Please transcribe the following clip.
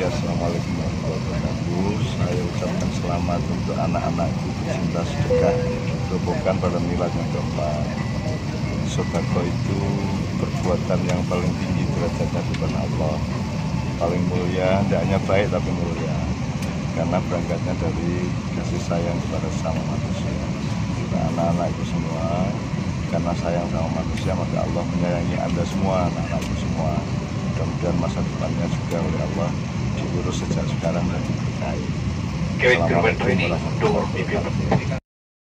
Assalamualaikum warahmatullahi wabarakatuh. Saya ucapkan selamat untuk anak-anakku pecinta sedekah Robokan pada milad yang keempat. Sodako itu perbuatan yang paling tinggi derajatnya di Allah. Paling mulia, tidak hanya baik tapi mulia. Karena berangkatnya dari kasih sayang kepada sama manusia. Nah, anak-anakku semua karena sayang sama manusia maka Allah menyayangi anda semua anak-anakku semua mudah-mudahan masa depannya juga oleh Allah diurus sejak sekarang dan diberkahi Assalamualaikum warahmatullahi wabarakatuh.